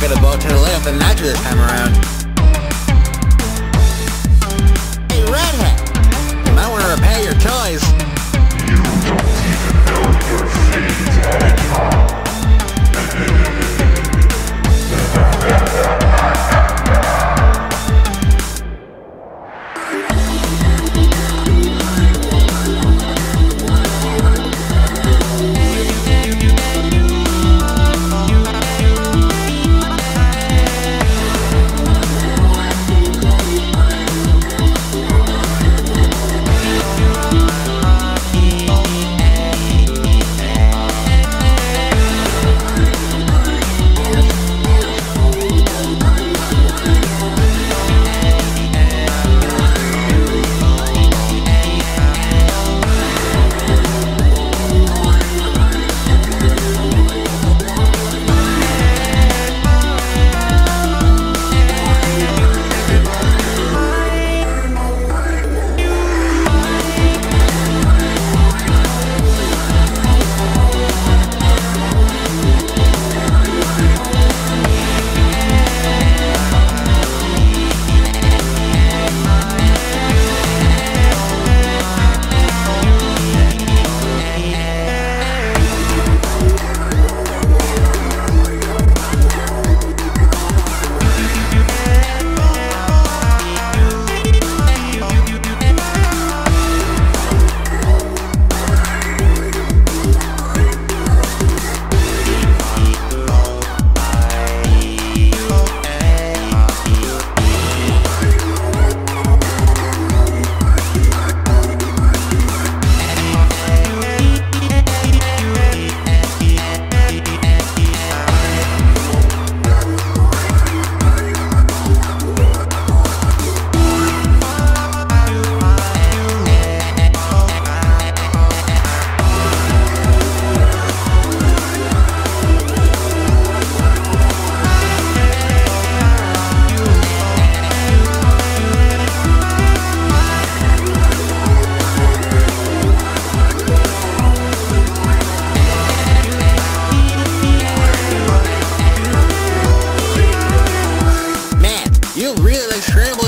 get a boat to the left and I do this time around. really like scramble.